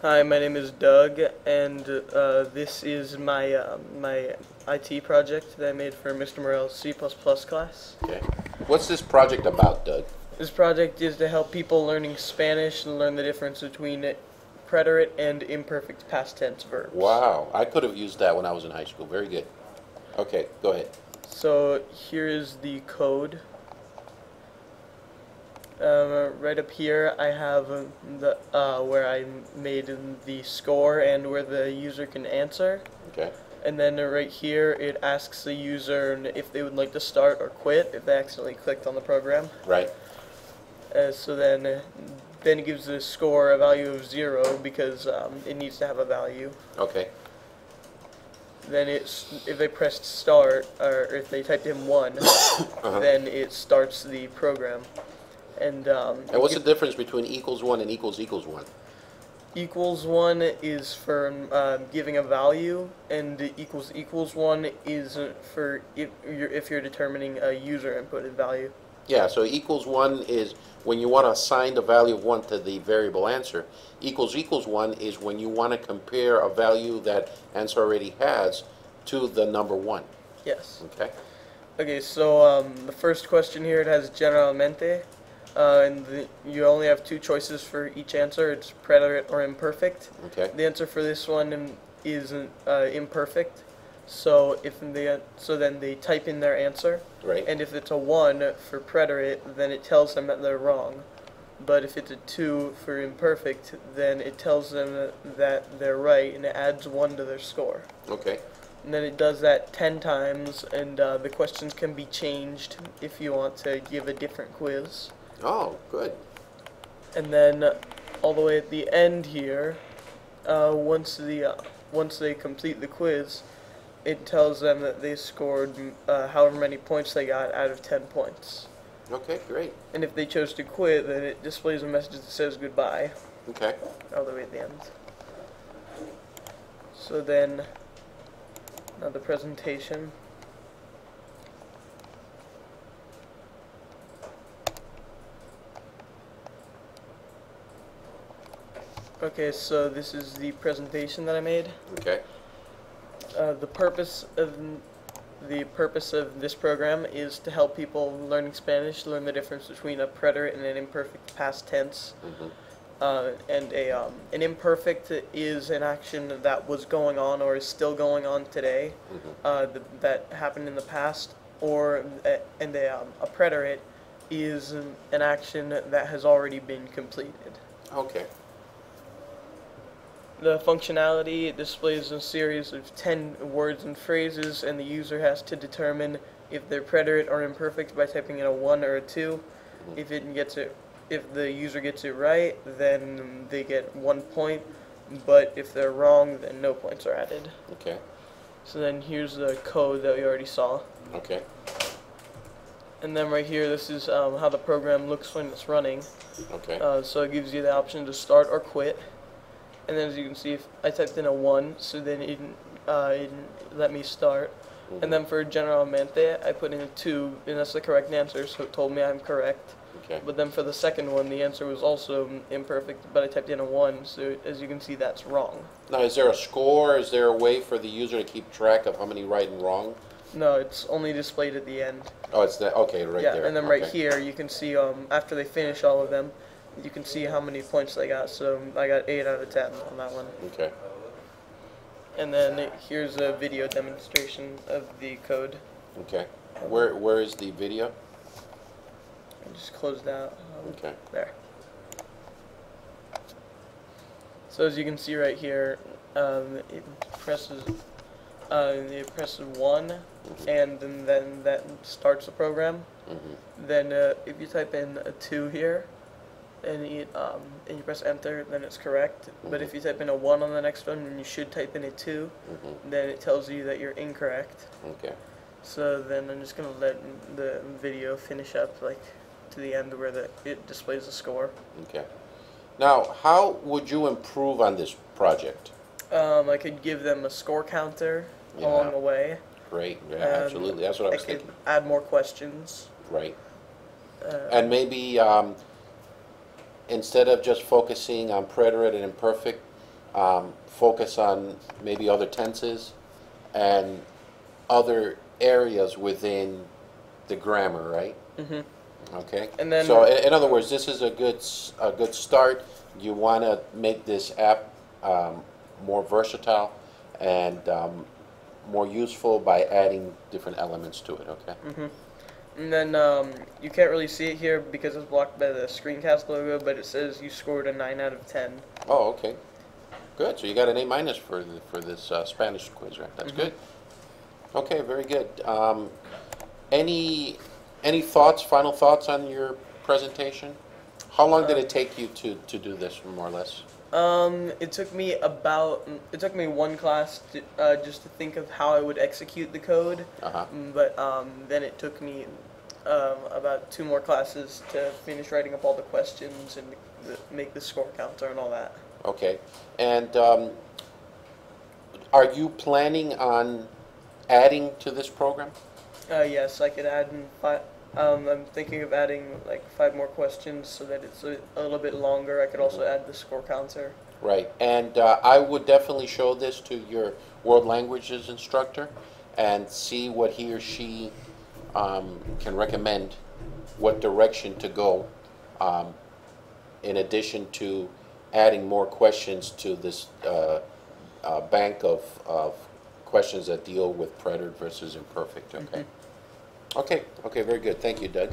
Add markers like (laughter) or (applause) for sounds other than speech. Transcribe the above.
Hi, my name is Doug, and uh, this is my uh, my IT project that I made for Mr. Morell's C++ class. Okay. What's this project about, Doug? This project is to help people learning Spanish and learn the difference between preterite and imperfect past tense verbs. Wow, I could have used that when I was in high school. Very good. Okay, go ahead. So here is the code. Um, right up here, I have the uh, where I made the score and where the user can answer. Okay. And then right here, it asks the user if they would like to start or quit if they accidentally clicked on the program. Right. Uh, so then, uh, then it gives the score a value of zero because um, it needs to have a value. Okay. Then it's if they pressed start or if they typed in one, (coughs) Uh-huh. then it starts the program. And um, And what's the difference between equals one and equals equals one? equals one is for um, giving a value, and equals equals one is for if you're if you're determining a user inputted value. Yeah, so equals one is when you want to assign the value of one to the variable answer. Equals equals one is when you want to compare a value that answer already has to the number one. Yes. Okay. Okay, so um, the first question here it has generalmente, uh, and the, you only have two choices for each answer. It's preterite or imperfect. Okay. The answer for this one is uh, imperfect. So if they so then they type in their answer, Right. and if it's a one for preterite, then it tells them that they're wrong. But if it's a two for imperfect, then it tells them that they're right, and it adds one to their score. Okay. And then it does that 10 times, and uh, the questions can be changed if you want to give a different quiz. Oh, good. And then uh, all the way at the end here, uh, once the uh, once they complete the quiz, it tells them that they scored uh, however many points they got out of 10 points. Okay, great. And if they chose to quit, then it displays a message that says goodbye Okay. all the way at the end. So then, now the presentation. Okay, so this is the presentation that I made. Okay. Uh, the purpose of the purpose of this program is to help people learning Spanish learn the difference between a preterite and an imperfect past tense. Mhm. Uh, and a um, an imperfect is an action that was going on or is still going on today, Mhm. uh, th- that happened in the past, or and a, um, a preterite is an an action that has already been completed. Okay. The functionality it displays a series of 10 words and phrases, and the user has to determine if they're preterite or imperfect by typing in a 1 or a 2. If it gets it, if the user gets it right, then they get one point, but if they're wrong, then no points are added. Okay. So then here's the code that we already saw. Okay. And then right here, this is um, how the program looks when it's running. Okay. Uh, so it gives you the option to start or quit. And then as you can see, if I typed in a 1, so then it didn't, uh, it didn't let me start. Mhm. And then for generalmente, I put in a 2, and that's the correct answer, so it told me I'm correct. Okay. But then for the second one, the answer was also imperfect, but I typed in a 1, so as you can see, that's wrong. Now, is there a score? Is there a way for the user to keep track of how many right and wrong? No, it's only displayed at the end. Oh, it's that. Okay, right yeah, there. and then right here, you can see um, after they finish all of them, you can see how many points they got. So I got 8 out of 10 on that one. Okay. And then here's a video demonstration of the code. Okay. Where Where is the video? I just closed out. Um, Okay. There. So as you can see right here, um, it presses, uh, it presses one, and then, then that starts the program. Mm-hmm. Then uh, if you type in a two here, and you, um, and you press enter, then it's correct. But if you type in a one on the next one, and you should type in a 2 Mm-hmm. then it tells you that you're incorrect. Okay. So then I'm just gonna let the video finish up like to the end where the it displays the score. Okay. Now, how would you improve on this project? Um, I could give them a score counter Yeah. along the way. Great. Yeah, Um, absolutely. That's what I was could thinking. add more questions. Right. Uh, And maybe um, instead of just focusing on preterite and imperfect, um, focus on maybe other tenses and other areas within the grammar, right? Mhm. Okay. And then- so, in, in other words, this is a good a good start. You want to make this app um, more versatile and um, more useful by adding different elements to it. Okay. And then um, you can't really see it here because it's blocked by the screencast logo, but it says you scored a 9 out of 10. Oh, okay. Good. So you got an A minus for the, for this uh, Spanish quiz, right? That's good. Okay, very good. Um, any any thoughts? Final thoughts on your presentation? How long did it take you to, to do this, more or less? Um, it took me about it took me one class to, uh, just to think of how I would execute the code, Uh huh. Mm, but um, then it took me um, about two more classes to finish writing up all the questions and the, make the score counter and all that. Okay. And um, are you planning on adding to this program? Uh, yes, I could add in five. Um, I'm thinking of adding like five more questions so that it's a, a little bit longer. I could also add the score counter. Right, and uh, I would definitely show this to your world languages instructor and see what he or she um, can recommend, what direction to go, um, in addition to adding more questions to this uh, uh, bank of, of questions that deal with preterite versus imperfect, okay? Okay, okay, very good. Thank you, Doug.